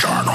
hands